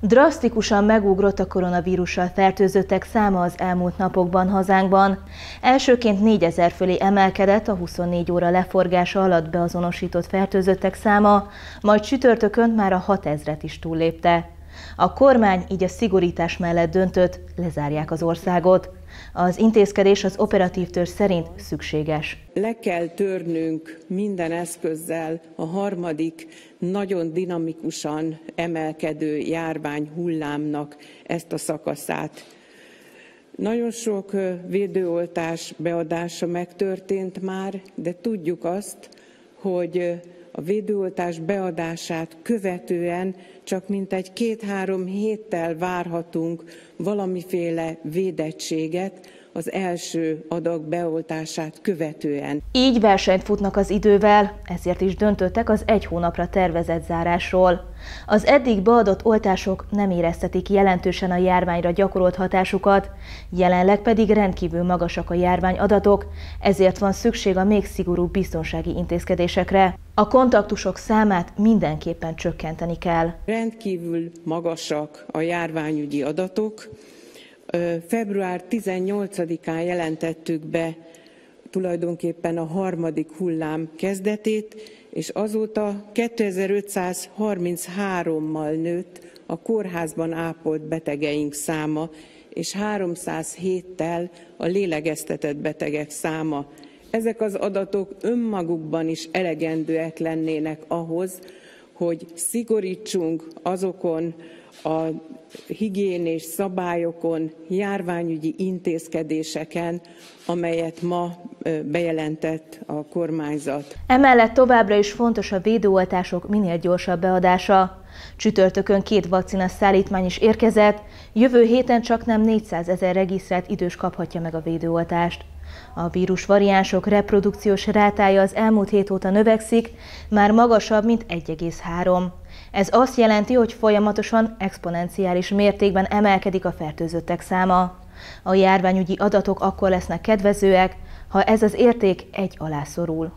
Drasztikusan megugrott a koronavírussal fertőzöttek száma az elmúlt napokban hazánkban. Elsőként 4000 fölé emelkedett a 24 óra leforgása alatt beazonosított fertőzöttek száma, majd csütörtökön már a 6000-et is túllépte. A kormány így a szigorítás mellett döntött, lezárják az országot. Az intézkedés az operatív törzs szerint szükséges. Le kell törnünk minden eszközzel a harmadik, nagyon dinamikusan emelkedő járvány hullámnak ezt a szakaszát. Nagyon sok védőoltás beadása megtörtént már, de tudjuk azt, hogy a védőoltás beadását követően csak mintegy két-három héttel várhatunk valamiféle védettséget az első adag beoltását követően. Így versenyt futnak az idővel, ezért is döntöttek az egy hónapra tervezett zárásról. Az eddig beadott oltások nem éreztetik jelentősen a járványra gyakorolt hatásukat, jelenleg pedig rendkívül magasak a járvány adatok, ezért van szükség a még szigorúbb biztonsági intézkedésekre. A kontaktusok számát mindenképpen csökkenteni kell. Rendkívül magasak a járványügyi adatok. Február 18-án jelentettük be tulajdonképpen a harmadik hullám kezdetét, és azóta 2533-mal nőtt a kórházban ápolt betegeink száma, és 307-tel a lélegeztetett betegek száma. Ezek az adatok önmagukban is elegendőek lennének ahhoz, hogy szigorítsunk azokon a higiénés szabályokon, járványügyi intézkedéseken, amelyet ma bejelentett a kormányzat. Emellett továbbra is fontos a védőoltások minél gyorsabb beadása. Csütörtökön két vakcina szállítmány is érkezett, jövő héten csak nem 400 ezer regisztrált idős kaphatja meg a védőoltást. A vírus variánsok reprodukciós rátája az elmúlt hét óta növekszik, már magasabb, mint 1,3. Ez azt jelenti, hogy folyamatosan exponenciális mértékben emelkedik a fertőzöttek száma. A járványügyi adatok akkor lesznek kedvezőek, ha ez az érték egy alá szorul.